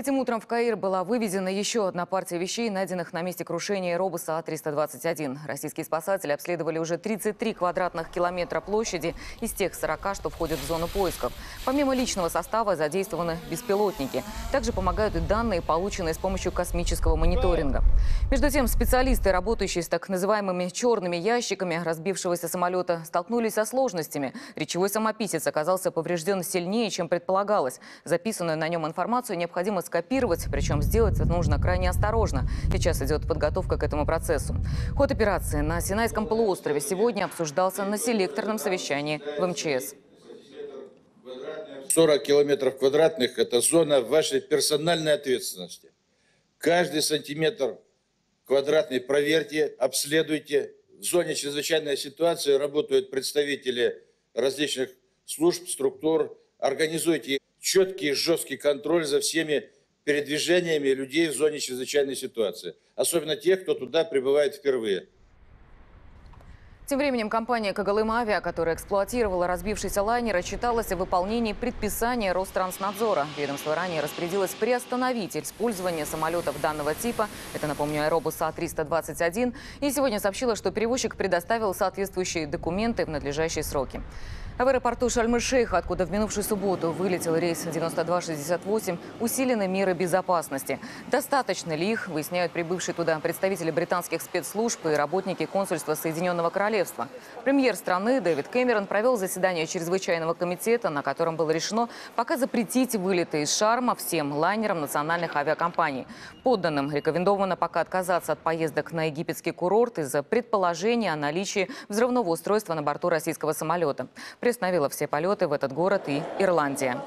Этим утром в Каир была вывезена еще одна партия вещей, найденных на месте крушения Робуса А-321. Российские спасатели обследовали уже 33 квадратных километра площади из тех 40, что входят в зону поисков. Помимо личного состава задействованы беспилотники. Также помогают и данные, полученные с помощью космического мониторинга. Между тем, специалисты, работающие с так называемыми черными ящиками разбившегося самолета, столкнулись со сложностями. Речевой самописец оказался поврежден сильнее, чем предполагалось. Записанную на нем информацию необходимо скопировать, причем сделать это нужно крайне осторожно. Сейчас идет подготовка к этому процессу. Ход операции на Синайском полуострове сегодня обсуждался на селекторном совещании в МЧС. 40 километров квадратных – это зона вашей персональной ответственности. Каждый сантиметр квадратный проверьте, обследуйте. В зоне чрезвычайной ситуации работают представители различных служб, структур. Организуйте четкий, жесткий контроль за всеми передвижениями людей в зоне чрезвычайной ситуации. Особенно тех, кто туда прибывает впервые. Тем временем компания «Когалым Авиа», которая эксплуатировала разбившийся лайнер, отчиталась о выполнении предписания Ространснадзора. Ведомство ранее распорядилось приостановить использование самолетов данного типа. Это, напомню, аэробус А-321. И сегодня сообщила, что перевозчик предоставил соответствующие документы в надлежащие сроки. В аэропорту Шальмы-Шейха, откуда в минувшую субботу вылетел рейс 9268, усилены меры безопасности. Достаточно ли их, выясняют прибывшие туда представители британских спецслужб и работники консульства Соединенного Королевства. Премьер страны Дэвид Кэмерон провел заседание чрезвычайного комитета, на котором было решено пока запретить вылеты из Шарма всем лайнерам национальных авиакомпаний. Подданным рекомендовано пока отказаться от поездок на египетский курорт из-за предположения о наличии взрывного устройства на борту российского самолета приостановила все полеты в этот город и Ирландия.